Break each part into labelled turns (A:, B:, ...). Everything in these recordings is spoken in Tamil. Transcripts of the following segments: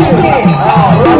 A: Oh,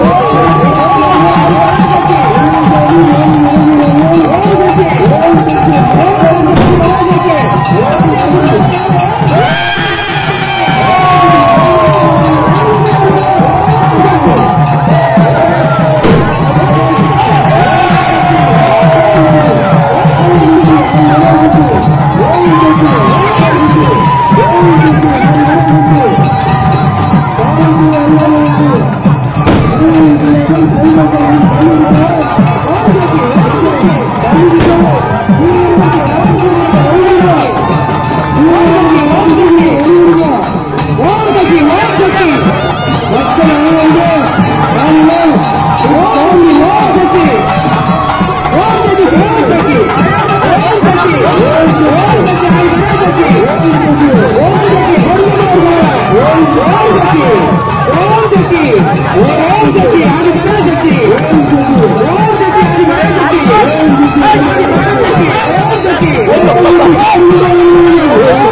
A: Hallelujah!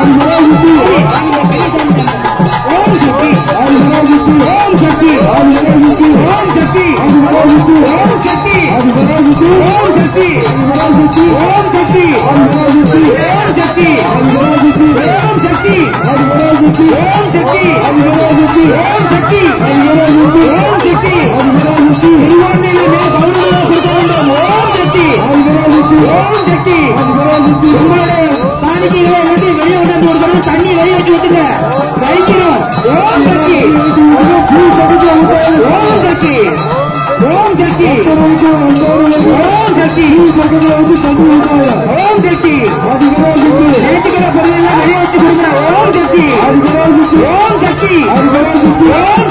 A: I'm going to हम गति हम गति हम गति हम गति हम गति हम गति हम गति हम गति हम गति हम गति हम गति हम गति हम गति हम गति हम गति हम गति हम गति हम गति हम गति
B: ಗಟ್ಟಿ
A: ಓಂ ಗಟ್ಟಿ ನೇತಿಗಳ ಬರಲಿಲ್ಲ ನಡೆಯುವಂತೆ ಗುರುಗಳ ಓಂ ಗಟ್ಟಿ ಓಂ ಗಟ್ಟಿ ಓಂ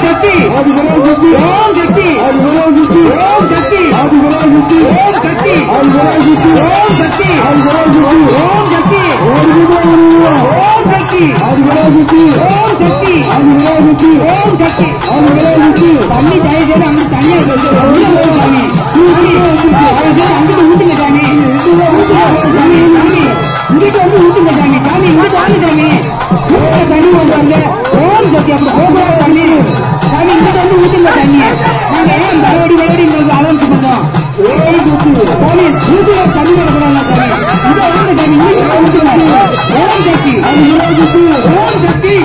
A: ಗಟ್ಟಿ ಓಂ ಗಟ್ಟಿ ಓಂ ಗಟ್ಟಿ ಓಂ ಗಟ್ಟಿ ಓಂ ಗಟ್ಟಿ ಓಂ ಗಟ್ಟಿ ಓಂ ಗಟ್ಟಿ ಓಂ ಗಟ್ಟಿ விட்டு ஓம் சக்தி அவங்களே விட்டு ஓம் சக்தி அவங்களே விட்டு தண்ணி தயவுசெய்து அங்க தண்ணியை வந்து உள்ள போய் சாமி தயவுசெய்து அங்கிட்டு ஊட்டுங்க சாமி சாமி சாமி இங்கிட்டு வந்து ஊட்டுங்க சாமி சாமி இங்க தண்ணி ஓம் ஜெகி ஓம் ஜெகி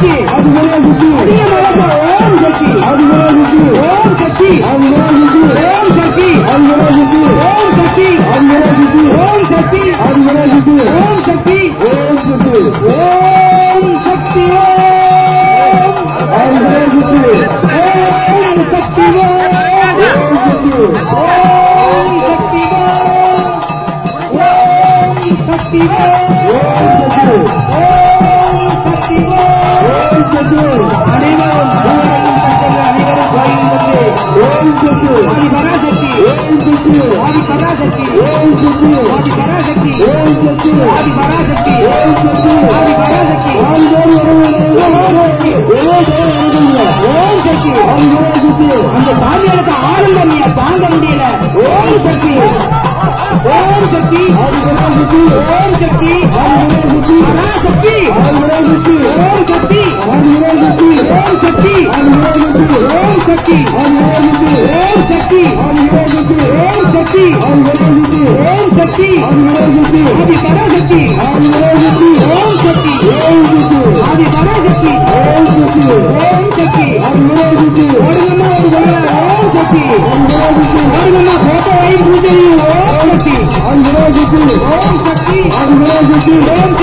A: சக்தி அது விளையாட்டு அதிக மழை ஓம் சக்தி அது விளையாட்டு ஓம் சக்தி அது விளையாட்டு ஓம் சக்தி அது விளையாட்டு ஓம் சக்தி அது விளையாட்டு ஓம் சக்தி அது விளையாட்டு ஓம் சக்தி ஓம் சக்தி ஓம் சக்தி ஓம் அது
B: விளையாட்டு
A: ஓம் சக்தி ஓம் ஓம் சக்தி
B: చెట్టు
A: అనివారం అనివారం భావించే ఓం చెట్టు అది పరాశక్తి ఓం చెట్టు అది పరాశక్తి ఓం చెట్టు అది ஓம் சக்தி ஓம் சக்தி பராசக்தி ஓம் சக்தி ஓம் சக்தி ஓம் சக்தி ஓம் சக்தி ஓம் சக்தி ஓம் சக்தி ஆதி பராசக்தி ஓம் சக்தி ஆதி பராசக்தி ஓம் சக்தி ஓடுங்கம்மா ஒரு சொல்ல ஓம் சக்தி ஓடுங்கம்மா ओम भूतली ओम शक्ति अंजना
B: जी
A: ओम शक्ति अंजना जी ओम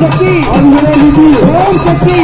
A: शक्ति अंजना
B: जी जी
A: ओम शक्ति